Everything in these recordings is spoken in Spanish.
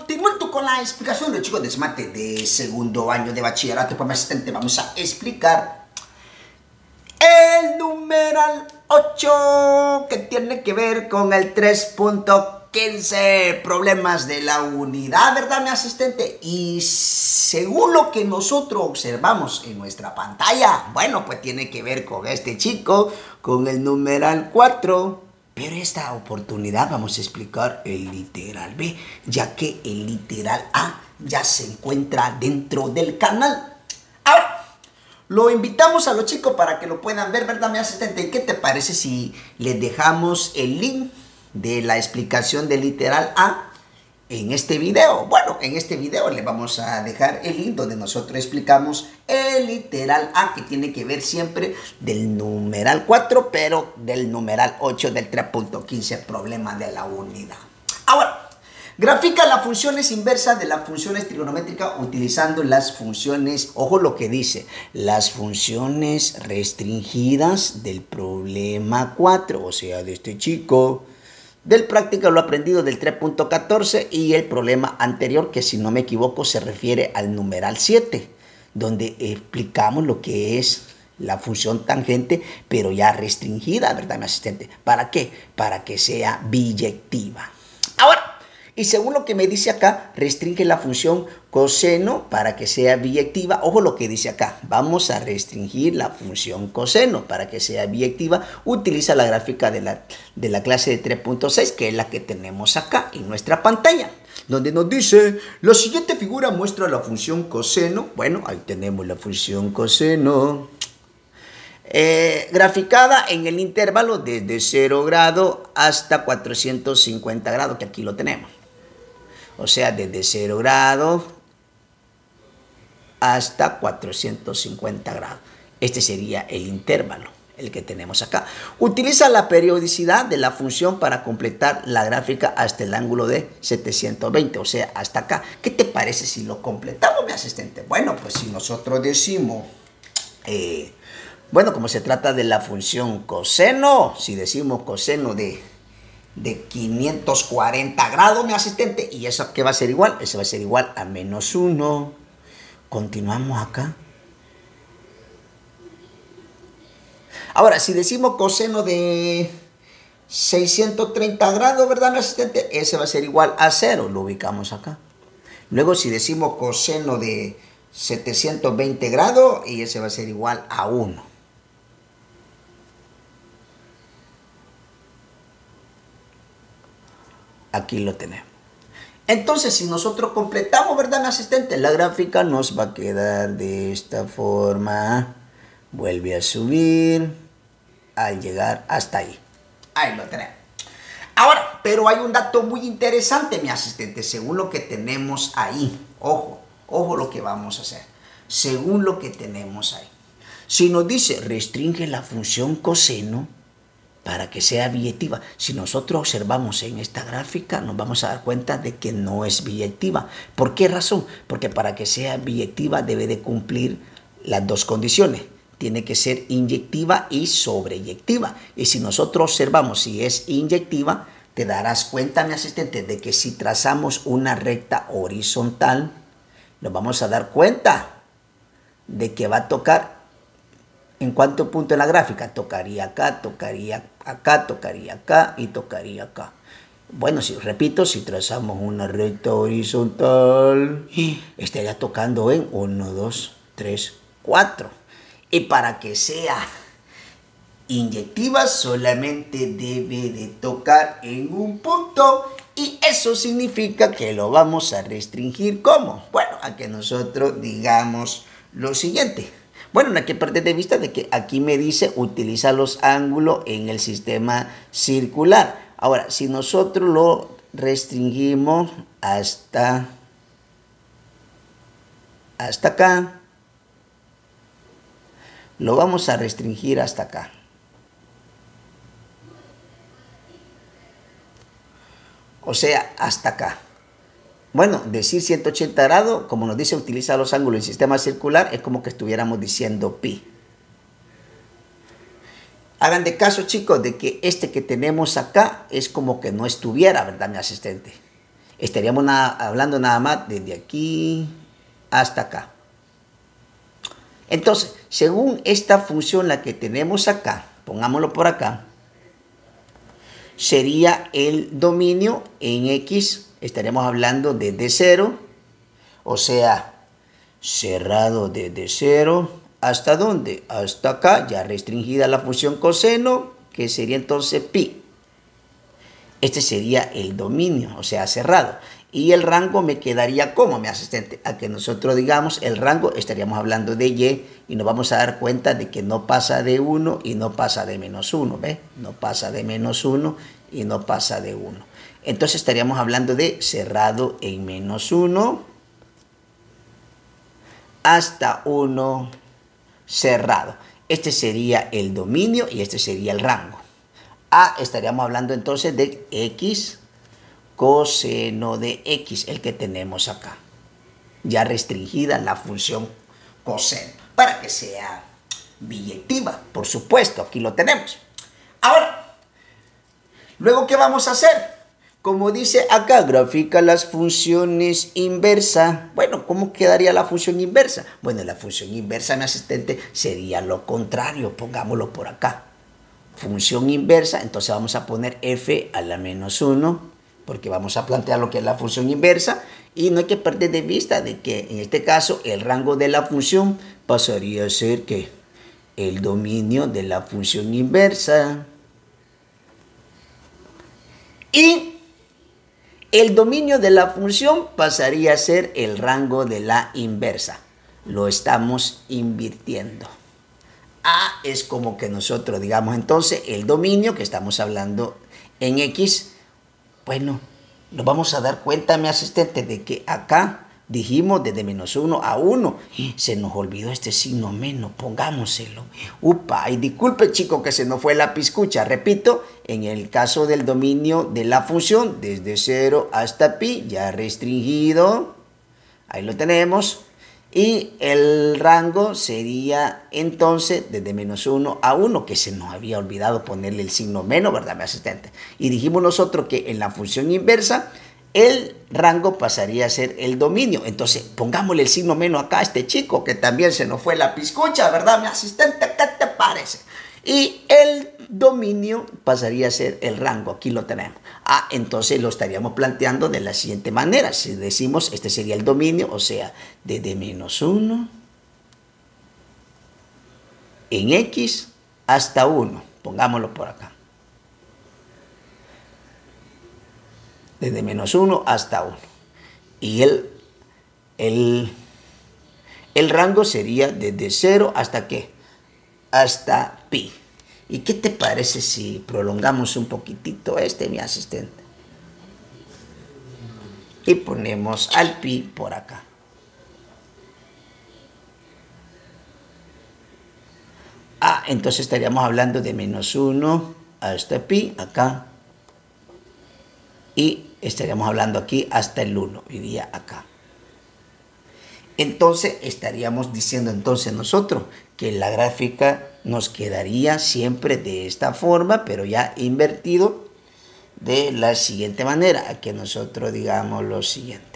Continuando con la explicación de chicos de SMATE de segundo año de bachillerato, pues asistente, vamos a explicar el numeral 8 que tiene que ver con el 3.15 problemas de la unidad, ¿verdad, mi asistente? Y según lo que nosotros observamos en nuestra pantalla, bueno, pues tiene que ver con este chico, con el numeral 4 pero esta oportunidad vamos a explicar el literal B, ya que el literal A ya se encuentra dentro del canal. Ahora, lo invitamos a los chicos para que lo puedan ver, ¿verdad, mi asistente? ¿Qué te parece si les dejamos el link de la explicación del literal A en este video. Bueno, en este video le vamos a dejar el link donde nosotros explicamos el literal A que tiene que ver siempre del numeral 4, pero del numeral 8 del 3.15, problema de la unidad. Ahora, grafica las funciones inversas de las funciones trigonométricas utilizando las funciones, ojo lo que dice, las funciones restringidas del problema 4, o sea, de este chico del práctica lo aprendido del 3.14 y el problema anterior que si no me equivoco se refiere al numeral 7, donde explicamos lo que es la función tangente, pero ya restringida, ¿verdad, mi asistente? ¿Para qué? Para que sea biyectiva. Ahora, y según lo que me dice acá, restringe la función coseno para que sea biyectiva. Ojo lo que dice acá, vamos a restringir la función coseno para que sea biyectiva. Utiliza la gráfica de la, de la clase de 3.6, que es la que tenemos acá en nuestra pantalla. Donde nos dice, la siguiente figura muestra la función coseno. Bueno, ahí tenemos la función coseno. Eh, graficada en el intervalo desde 0 grado hasta 450 grados, que aquí lo tenemos o sea, desde 0 grados hasta 450 grados. Este sería el intervalo, el que tenemos acá. Utiliza la periodicidad de la función para completar la gráfica hasta el ángulo de 720, o sea, hasta acá. ¿Qué te parece si lo completamos, mi asistente? Bueno, pues si nosotros decimos... Eh, bueno, como se trata de la función coseno, si decimos coseno de de 540 grados, mi asistente. ¿Y eso qué va a ser igual? Eso va a ser igual a menos 1. Continuamos acá. Ahora, si decimos coseno de 630 grados, ¿verdad, mi asistente? Ese va a ser igual a 0. Lo ubicamos acá. Luego, si decimos coseno de 720 grados, y ese va a ser igual a 1. Aquí lo tenemos. Entonces, si nosotros completamos, ¿verdad, mi asistente? La gráfica nos va a quedar de esta forma. Vuelve a subir al llegar hasta ahí. Ahí lo tenemos. Ahora, pero hay un dato muy interesante, mi asistente, según lo que tenemos ahí. Ojo, ojo lo que vamos a hacer. Según lo que tenemos ahí. Si nos dice restringe la función coseno, para que sea biyectiva. Si nosotros observamos en esta gráfica, nos vamos a dar cuenta de que no es biyectiva. ¿Por qué razón? Porque para que sea biyectiva debe de cumplir las dos condiciones. Tiene que ser inyectiva y sobreyectiva. Y si nosotros observamos si es inyectiva, te darás cuenta, mi asistente, de que si trazamos una recta horizontal, nos vamos a dar cuenta de que va a tocar ¿En cuánto punto en la gráfica? Tocaría acá, tocaría acá, tocaría acá y tocaría acá. Bueno, si repito, si trazamos una recta horizontal, estaría tocando en 1, 2, 3, 4. Y para que sea inyectiva solamente debe de tocar en un punto y eso significa que lo vamos a restringir ¿cómo? Bueno, a que nosotros digamos lo siguiente. Bueno, no hay que perder de vista de que aquí me dice utiliza los ángulos en el sistema circular. Ahora, si nosotros lo restringimos hasta, hasta acá, lo vamos a restringir hasta acá. O sea, hasta acá. Bueno, decir 180 grados, como nos dice, utiliza los ángulos en sistema circular, es como que estuviéramos diciendo pi. Hagan de caso, chicos, de que este que tenemos acá es como que no estuviera, ¿verdad, mi asistente? estaríamos hablando nada más desde aquí hasta acá. Entonces, según esta función la que tenemos acá, pongámoslo por acá, sería el dominio en X, estaremos hablando desde 0, o sea, cerrado desde 0 hasta dónde? Hasta acá, ya restringida la función coseno, que sería entonces pi. Este sería el dominio, o sea, cerrado. Y el rango me quedaría como mi asistente. A que nosotros digamos el rango, estaríamos hablando de Y y nos vamos a dar cuenta de que no pasa de 1 y no pasa de menos 1. ¿Ve? No pasa de menos 1 y no pasa de 1. Entonces estaríamos hablando de cerrado en menos 1 hasta 1 cerrado. Este sería el dominio y este sería el rango. A estaríamos hablando entonces de X coseno de X, el que tenemos acá. Ya restringida la función coseno, para que sea billetiva, por supuesto, aquí lo tenemos. Ahora, luego, ¿qué vamos a hacer? Como dice acá, grafica las funciones inversa. Bueno, ¿cómo quedaría la función inversa? Bueno, la función inversa, mi asistente, sería lo contrario. Pongámoslo por acá. Función inversa, entonces vamos a poner f a la menos 1, porque vamos a plantear lo que es la función inversa. Y no hay que perder de vista de que en este caso el rango de la función pasaría a ser que el dominio de la función inversa. Y el dominio de la función pasaría a ser el rango de la inversa. Lo estamos invirtiendo. A es como que nosotros digamos entonces el dominio que estamos hablando en X. Bueno, nos vamos a dar cuenta, mi asistente, de que acá dijimos desde menos 1 a 1. Se nos olvidó este signo menos, pongámoselo. Upa, y disculpe chico que se nos fue la piscucha. Repito, en el caso del dominio de la función, desde 0 hasta pi, ya restringido. Ahí lo tenemos. Y el rango sería entonces desde menos 1 a 1, que se nos había olvidado ponerle el signo menos, ¿verdad, mi asistente? Y dijimos nosotros que en la función inversa el rango pasaría a ser el dominio. Entonces, pongámosle el signo menos acá a este chico que también se nos fue la piscucha, ¿verdad? Mi asistente, ¿qué te parece? Y el dominio pasaría a ser el rango. Aquí lo tenemos. Ah, entonces lo estaríamos planteando de la siguiente manera. Si decimos, este sería el dominio, o sea, desde menos 1 en X hasta 1. Pongámoslo por acá. Desde menos 1 hasta 1. Y el, el, el rango sería desde 0 hasta qué? Hasta pi. ¿Y qué te parece si prolongamos un poquitito este, mi asistente? Y ponemos al pi por acá. Ah, entonces estaríamos hablando de menos 1 hasta pi acá. Y estaríamos hablando aquí hasta el 1, iría acá. Entonces estaríamos diciendo entonces nosotros que la gráfica nos quedaría siempre de esta forma, pero ya invertido de la siguiente manera, a que nosotros digamos lo siguiente.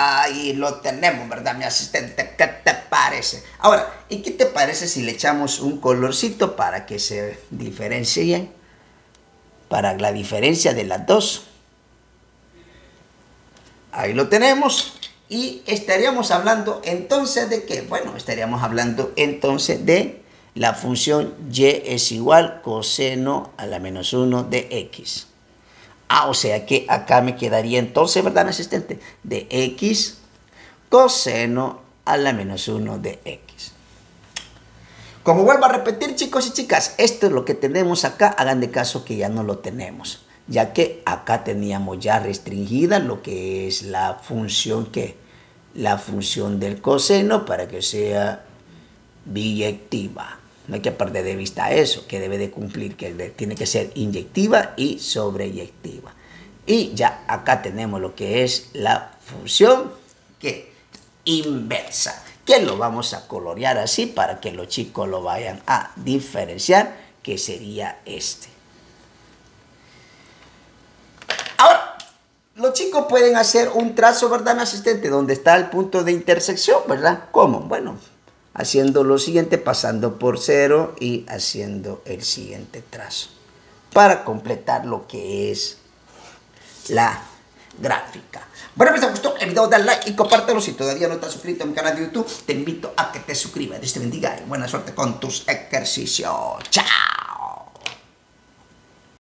Ahí lo tenemos, ¿verdad, mi asistente? ¿Qué te parece? Ahora, ¿y qué te parece si le echamos un colorcito para que se diferencien? Para la diferencia de las dos. Ahí lo tenemos. Y estaríamos hablando entonces de qué? Bueno, estaríamos hablando entonces de la función y es igual coseno a la menos 1 de x. Ah, o sea que acá me quedaría entonces, ¿verdad, mi asistente? De x coseno a la menos 1 de x. Como vuelvo a repetir, chicos y chicas, esto es lo que tenemos acá. Hagan de caso que ya no lo tenemos, ya que acá teníamos ya restringida lo que es la función que la función del coseno para que sea biyectiva. No hay que perder de vista eso, que debe de cumplir, que tiene que ser inyectiva y sobreyectiva. Y ya acá tenemos lo que es la función que inversa, que lo vamos a colorear así para que los chicos lo vayan a diferenciar, que sería este. Ahora, los chicos pueden hacer un trazo, ¿verdad, asistente? Donde está el punto de intersección, ¿verdad? ¿Cómo? Bueno, haciendo lo siguiente, pasando por cero y haciendo el siguiente trazo. Para completar lo que es la gráfica. Bueno, pues te gustó el video, dale like y compártelo. Si todavía no estás suscrito a mi canal de YouTube, te invito a que te suscribas. Dios te bendiga y buena suerte con tus ejercicios. ¡Chao!